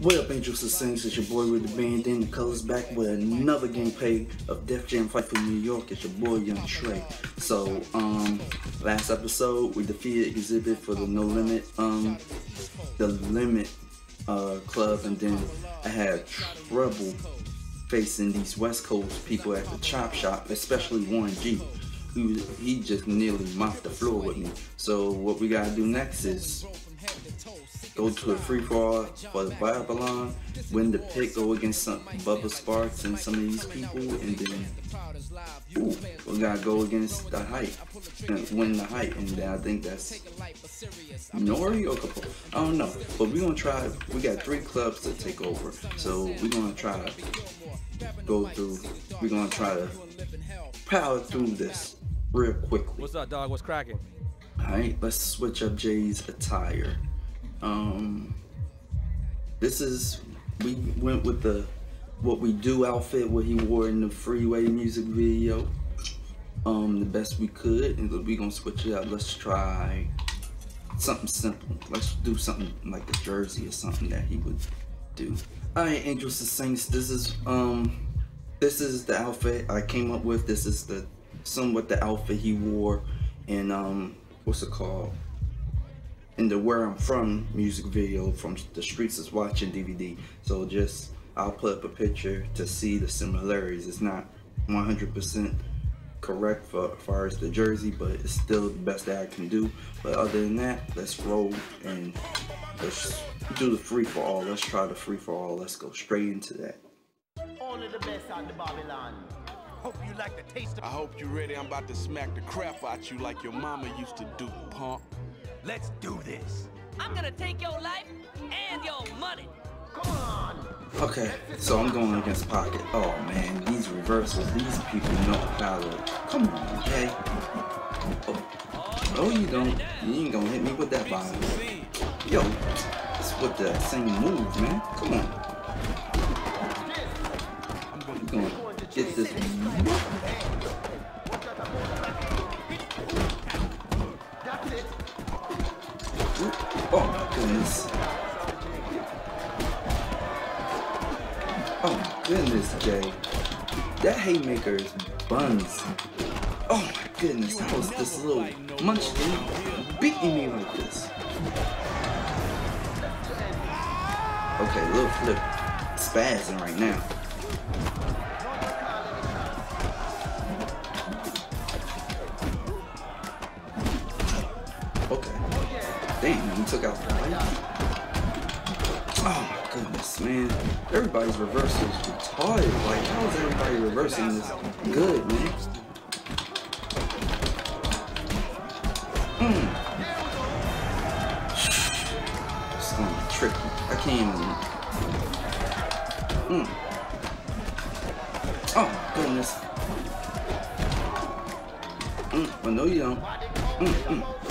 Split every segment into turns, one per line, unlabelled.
What up, Angels and Saints? It's your boy with the band and the colors back with another gameplay of Def Jam Fight for New York. It's your boy Young Trey. So, um, last episode we defeated Xzibit for the No Limit, um, the Limit, uh, club, and then I had trouble facing these West Coast people at the Chop Shop, especially Warren G. Who he just nearly mopped the floor with me. So what we gotta do next is go to a free for all for the Babylon, win the pick, go against some Bubba Sparxxx and some of these people, and then ooh, we gotta go against the hype and win the hype, and then I think that's Nori or Capo. I don't know, but we're gonna try. We got three clubs to take over, so we're gonna try to go through. We're gonna try to power through this real quickly.
What's up, dog? What's cracking?
All right, let's switch up Jay's attire. Um, this is we went with the what we do outfit what he wore in the freeway music video. Um, the best we could, and we gonna switch it up. Let's try something simple. Let's do something like a jersey or something that he would do. All right, Angels and Saints. This is um, this is the outfit I came up with. This is the somewhat the outfit he wore and um, what's it called? in the Where I'm From music video from the Streets is Watching DVD. So just, I'll put up a picture to see the similarities. It's not 100% correct for as far as the jersey, but it's still the best that I can do. But other than that, let's roll and let's do the free for all. Let's try the free for all. Let's go straight into that.
Only the best on the Babylon.
I hope you like the taste of.
I hope you ready. I'm about to smack the crap out you like your mama used to do, punk.
Let's do this.
I'm gonna take your life and your money.
Come on.
Okay, so I'm going against Pocket. Oh man, these reversals, these people know how to. Come on, okay? Oh, no, you don't. You ain't gonna hit me with that bomb. Yo, it's with the same move, man. Come on. You gonna get this? Oh goodness. Oh goodness, Jay. That haymaker is buns. Oh my goodness, oh how was this little munchkin beating me like this? Okay, little flip spazzing right now. Took out. Oh my goodness, man. Everybody's reversal is retarded. Like, how is everybody reversing this good, man? Mm. It's gonna be tricky. I can't even. Mm. Oh my goodness. Mm. Well, no, you don't. Mm, mm, mm.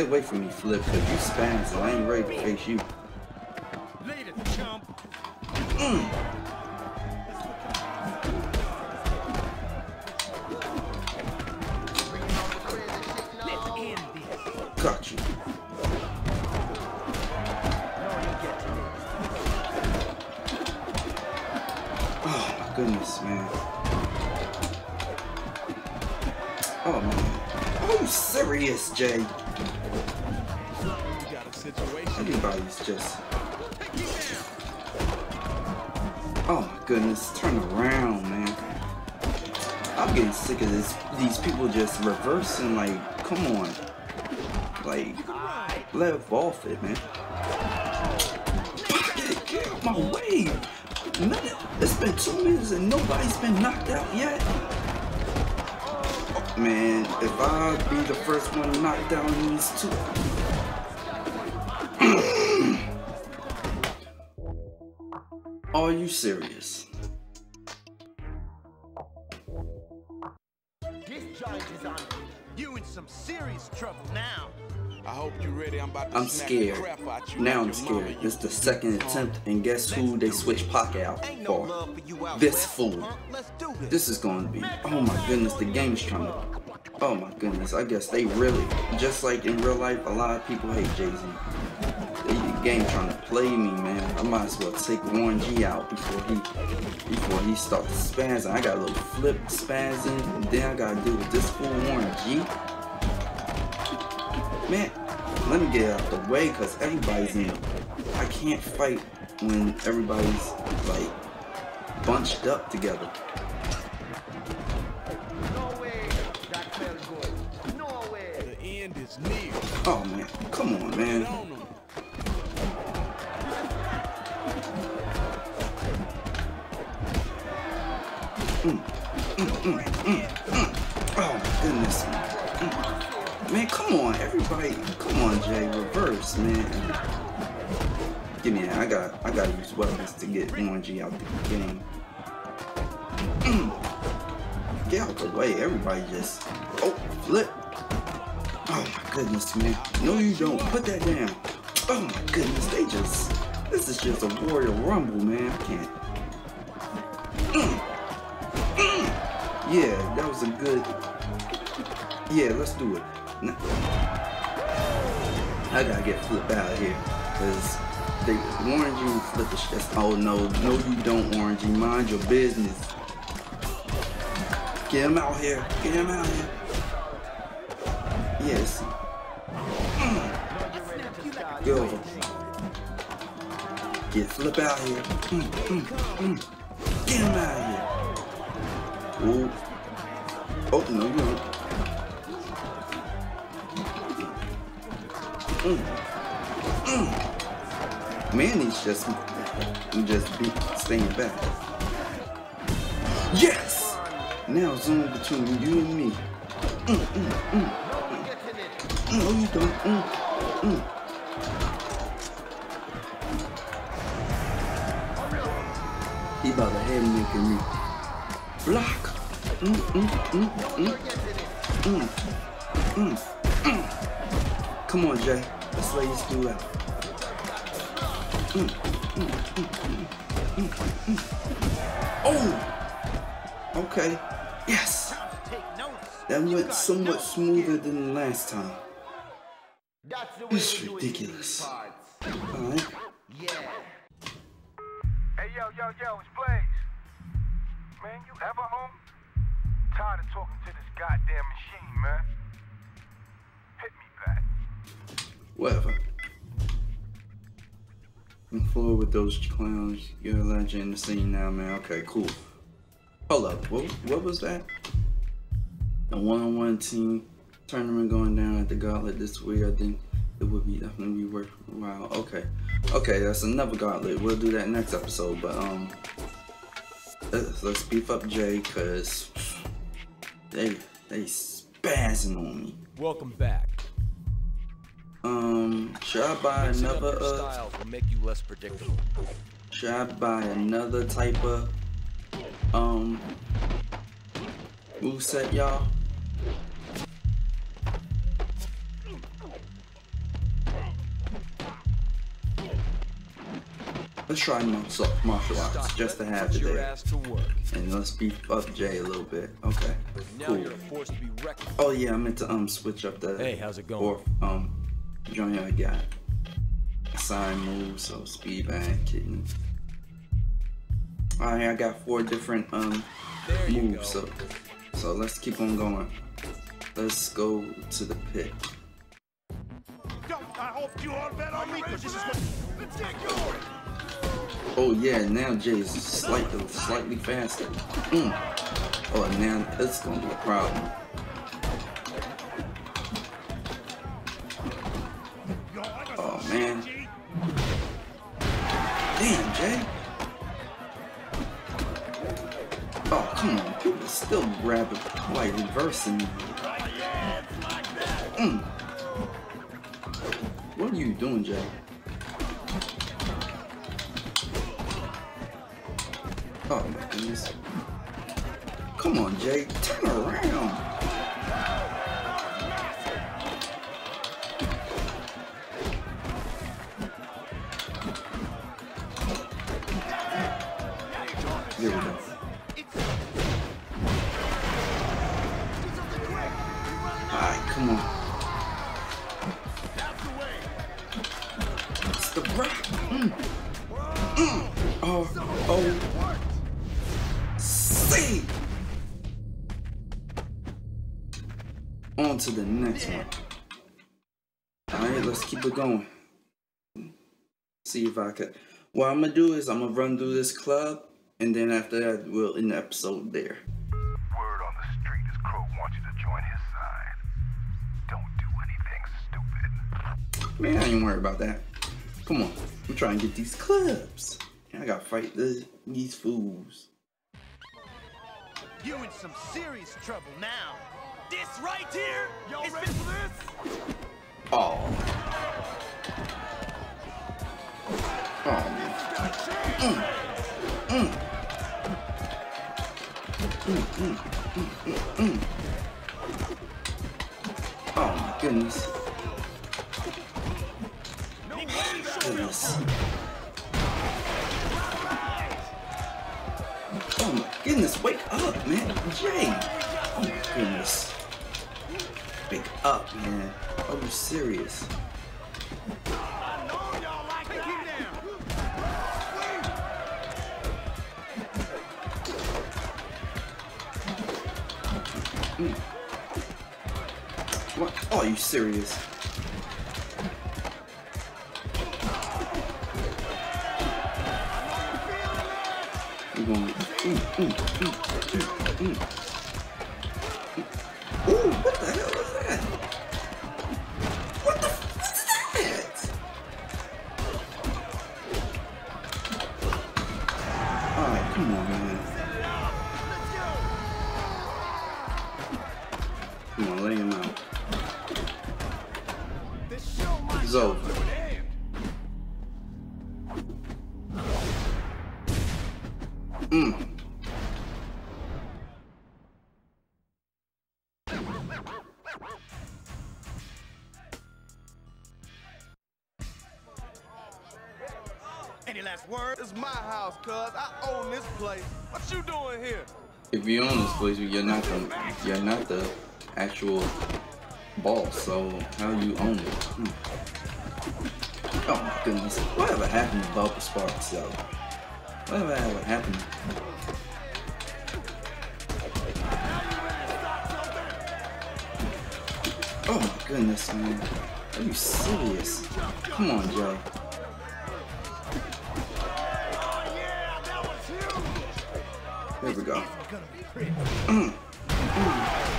Get away from me, Flip, because you spaz, so I ain't ready to face you.
Later, chump. This.
Got you. Oh my goodness, man. Oh man. Are you serious, Jay? Everybody's just. Oh my goodness, turn around, man. I'm getting sick of this. These people just reversing, like, come on. Like, let off it, man. Get out my way. Minute, it's been two minutes and nobody's been knocked out yet. Man, if I be the first one knocked down these two. Are you serious?
This joint is on.
You in some serious trouble now.
I hope you ready. I'm about to
I'm scared.
crap out you
Now I'm scared.
used
It's the second attempt, and guess who they switch Pocket out
Ain't no
for?
love for you out
This fool.
punk. Let's do this.
This is going to be. Oh my goodness, the game's trying to. Oh my goodness, I guess they really, just like in real life, a lot of people hate Jay Z. They game trying to play me, man. I might as well take Warren G out before he before he starts spazzing. I got a little flip spazzing, and then I gotta deal with this fool Warren G. Man, let me get out the way because everybody's in. I can't fight when everybody's like bunched up together.
No way. That felt good. No way.
The end is near.
Oh man, come on, man. Come on, Jay. Reverse, man. Give me that. I got I gotta use weapons to get G out the game. Get out the way. Everybody just Oh, flip. Oh my goodness, man. No you don't. Put that down. Oh my goodness, they just this is just a Royal Rumble, man. I can't. Yeah, that was a good. Yeah, let's do it. I gotta get Flip out of here, cause they G and Flip is just. Oh no, no you don't, Warren G. Mind your business. Get him out here. Get him out here. Yes. Get over. Get Flip out here. Mm, mm, mm. Get him out of here. Ooh. Oh, no, you don't. Mm. Mm. Manny's just, just be staying back. Yes! Now zone between you and me. Mm, mm, mm. Mm, No, you don't. Mm, mm. He about to head making me block. Mm, mm, mm, mm, mm, mm, mm. Come on, Jay. Let's lay this dude out. Oh! Okay. Yes! That went somewhat smoother than the last time. It's ridiculous. Alright.
Yeah.
Hey, yo, yo, yo, it's Blaze. Man, you ever home? Tired of talking to this goddamn machine, man.
Whatever. I'm forward with those clowns. You're a legend in the scene now, man. Okay, cool. Hold up. What, what was that? A one-on-one team tournament going down at the Gauntlet this week. I think it would be definitely be worthwhile. Okay. Okay, that's another Gauntlet. We'll do that next episode. But um, let's, let's beef up Jay because they they spazzing on me.
Welcome back.
Um, should I buy another? Uh,
styles will make you less predictable.
Should I buy another type of um moveset, y'all? Let's try martial, martial arts just to have
Put
it there.
ass to work.
And let's beef up Jay a little bit. Okay, cool.
you're a force to be reckoned with.
Oh yeah, I meant to um switch up the
Hey, how's it going?
Or um joint I got. Side move, so speed back, kitten. Alright, I got four different um moves, so so let's keep on going. Let's go to the pit.
Yo, I hope you all bet on me, because this is what... Let's get going.
Oh yeah, now Jay's slightly slightly faster. Mm. Oh now it's gonna be a problem. Oh, come on. People still grabbing, like reversing me. Mm. What are you doing, Jay? Oh my goodness. Come on, Jay. Turn around. Come on. It's the Mm. Mm. Oh, oh. On to the next one. Alright, let's keep it going. See if I could. What I'm gonna do is I'm gonna run through this club, and then after that, we'll end the episode there. Man, I ain't worried about that. Come on, I'm trying to get these clubs. I gotta fight this, these fools.
You in some serious trouble now.
This right here
Y'all
is
ready for this?
Oh. Oh man. Mm. Mm. Mm, mm, mm, mm, mm. Oh my goodness. Goodness. Oh my goodness, wake up, man. Jay. Oh my goodness. Wake up, man. Are you serious? Mm. What? Oh, are you serious? Mm, mm, mm, mm, mm. Ooh,
Any last word?
It's my house, cuz. I own this place. What you doing here?
If you own this place, you're not the you're not the actual boss. So how you own it? Hmm. Oh my goodness! Whatever happened to Bubba Sparxxx, though? Whatever ever happened? Oh my goodness, man! Are you serious? Come on, Joe. Go. Mm.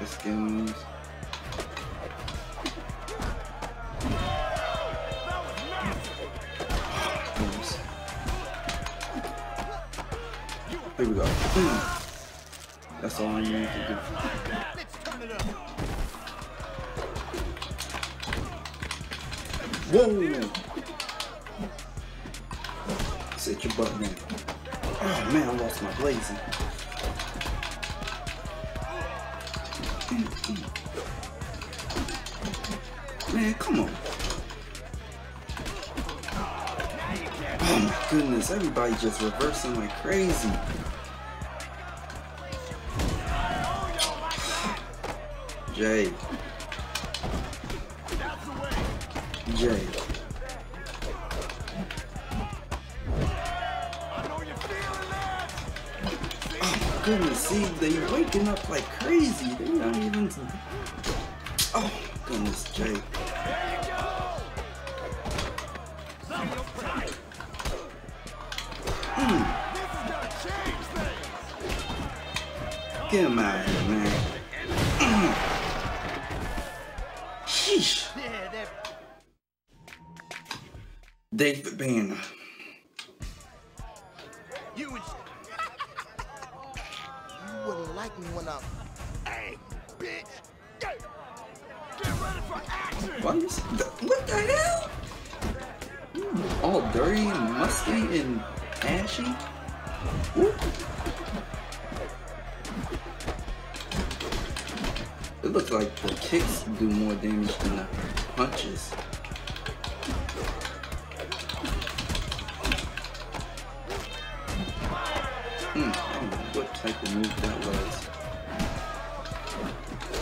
This. Here we go. That's all I need to do. Whoa! Sit your butt, man. Oh man, I lost my blazing. Mm-hmm. Man, come on. Oh my goodness, everybody just reversing like crazy. Jay. Jay. Goodness, see, they waking up like crazy. They're not even. Oh goodness, Jake. Mm. Get him out of here, man. Sheesh. David Banner.
You wouldn't like me when I'm Hey, bitch! Get, get ready for action!
Why you, what the hell? Mm, All dirty and musty and ashy. Whoop. It looks like the kicks do more damage than the punches. Hmm, type of move that was.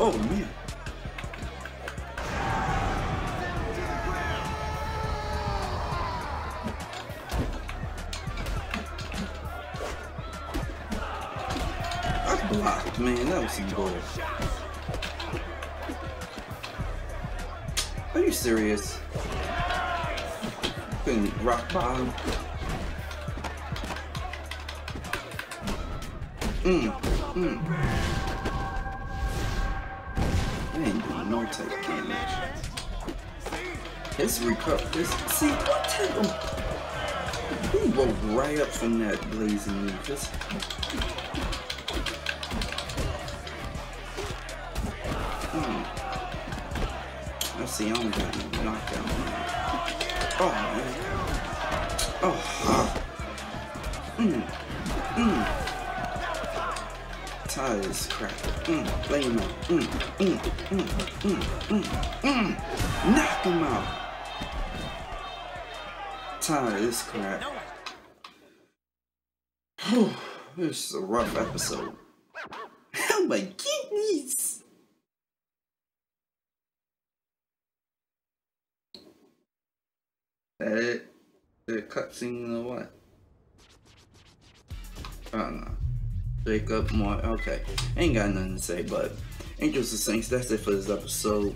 Oh man! That's blocked, man. That was some gold. Are you serious? Fucking rock bottom. Mm, mm. I ain't doing no type of damage. His recover. This see what type of? He woke right up from that blazing knee. Just. Hmm. Let's see. I only got no knockdown. Oh man. Oh. Mm. Mm. As crap. Mm. Lay him out. Mm. Mm. Mm. Mm. Mm. Mm. Knock him out tired of crap. This is a rough episode. Oh my goodness! That it? The cutscene or what? I don't know. Jacob more okay. Ain't got nothing to say, but Angels and Saints, that's it for this episode.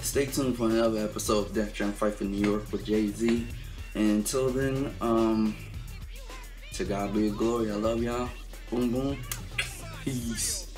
Stay tuned for another episode of Def Jam Fight for New York with Jay-Z. And until then, um, to God be the glory. I love y'all. Boom, boom. Peace.